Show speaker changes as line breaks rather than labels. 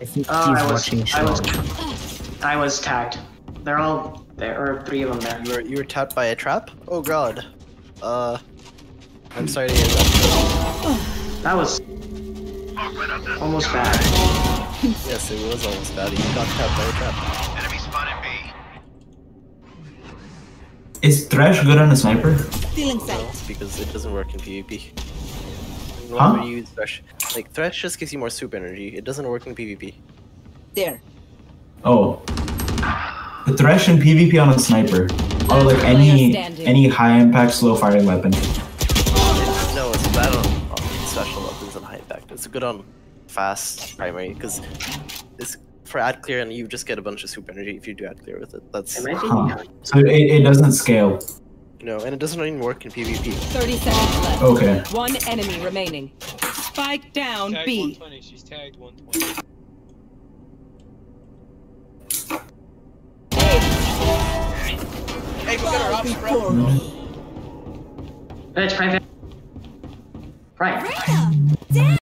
I think
Oh,
he's
I was,
watching
I was, I was tagged. They're all there, or three of them there.
You were you were tapped by a trap? Oh god. Uh, I'm sorry to hear that.
That was almost bad.
Yes, it was almost bad. You got tapped by a trap.
Enemy spotted B.
Is Thresh good on a sniper?
Stealing
No, because it doesn't work in PvP.
Huh?
Whenever you use Thresh, like Thresh just gives you more soup energy. It doesn't work in PvP.
There.
Oh. The Thresh in PvP on a sniper. Or like any any high impact slow firing weapon.
No, it's bad on, on special weapons and high impact. It's good on fast primary because it's for ad clear and you just get a bunch of soup energy if you do ad clear with it. That's
Huh. So it, it doesn't scale.
You know, and it doesn't even work in PvP.
30 seconds left.
Okay.
One enemy remaining. Spike down
Tagged
B.
120. She's tagged 120.
Hey, we got our option, bro.
Before me.
It's right there.
Damn!